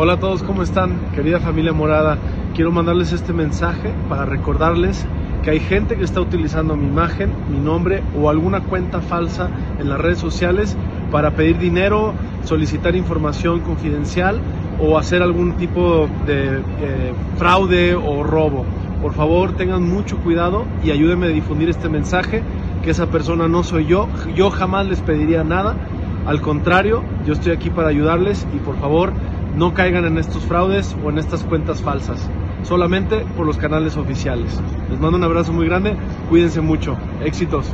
Hola a todos, ¿cómo están? Querida familia morada, quiero mandarles este mensaje para recordarles que hay gente que está utilizando mi imagen, mi nombre o alguna cuenta falsa en las redes sociales para pedir dinero, solicitar información confidencial o hacer algún tipo de eh, fraude o robo. Por favor, tengan mucho cuidado y ayúdenme a difundir este mensaje, que esa persona no soy yo. Yo jamás les pediría nada. Al contrario, yo estoy aquí para ayudarles y por favor, no caigan en estos fraudes o en estas cuentas falsas, solamente por los canales oficiales. Les mando un abrazo muy grande, cuídense mucho, éxitos.